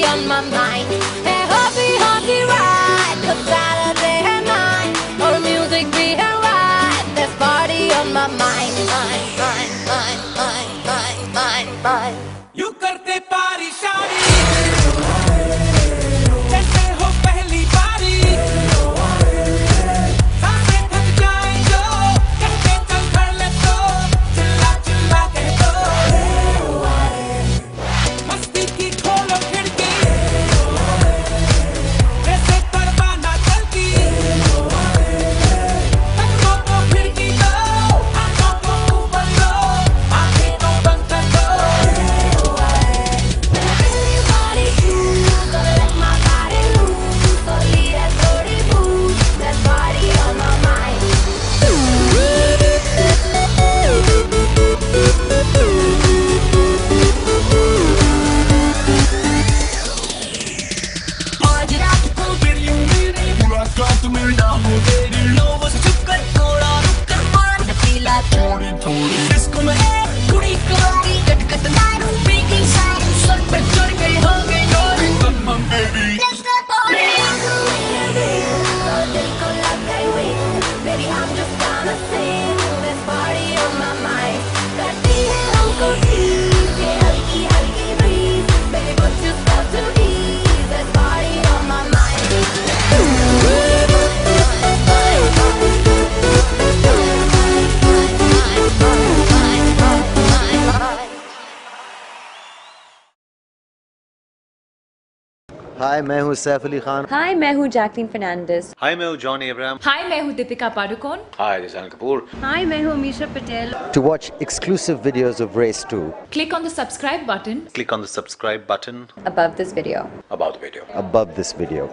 on my mind. Happy ride. Saturday music. There's party on my. Mind, mind, mind, mind, mind, mind, mind. मुलाकात में ना तेरी लोगों से चुप कर थोड़ा रुक कर मान। पीला थोड़ी थोड़ी इसको मैं हाय मैं हूँ सैफ अली खान हाय मैं हूँ जैकलीन फर्नांडिस हाय मैं हूँ जॉन एब्राहम हाय मैं हूँ दीपिका पादुकोण हाय अनिल कपूर हाय मैं हूँ Misha Patel to watch exclusive videos of Race 2 click on the subscribe button click on the subscribe button above this video above the video above this video.